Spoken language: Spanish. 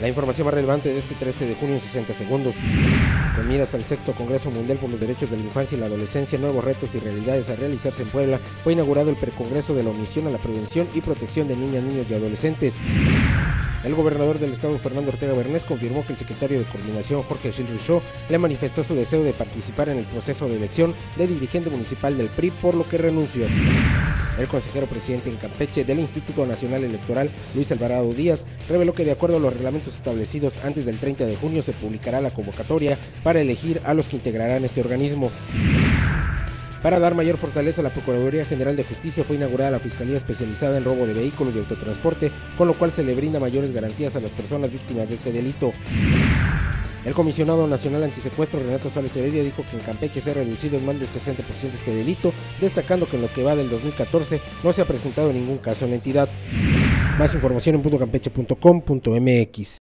La información más relevante de este 13 de junio en 60 segundos. Con miras al sexto Congreso Mundial por los Derechos de la Infancia y la Adolescencia, nuevos retos y realidades a realizarse en Puebla, fue inaugurado el precongreso de la Omisión a la Prevención y Protección de Niñas, Niños y Adolescentes. El gobernador del estado, Fernando Ortega Bernés, confirmó que el secretario de Coordinación, Jorge Richaud, le manifestó su deseo de participar en el proceso de elección de dirigente municipal del PRI, por lo que renunció. El consejero presidente en Campeche del Instituto Nacional Electoral, Luis Alvarado Díaz, reveló que de acuerdo a los reglamentos establecidos antes del 30 de junio se publicará la convocatoria para elegir a los que integrarán este organismo. Para dar mayor fortaleza a la Procuraduría General de Justicia fue inaugurada la Fiscalía Especializada en Robo de Vehículos y Autotransporte, con lo cual se le brinda mayores garantías a las personas víctimas de este delito. El comisionado nacional antisecuestro Renato Sales Heredia dijo que en Campeche se ha reducido en más del 60% este delito, destacando que en lo que va del 2014 no se ha presentado ningún caso en la entidad. Más información en puntocampeche.com.mx.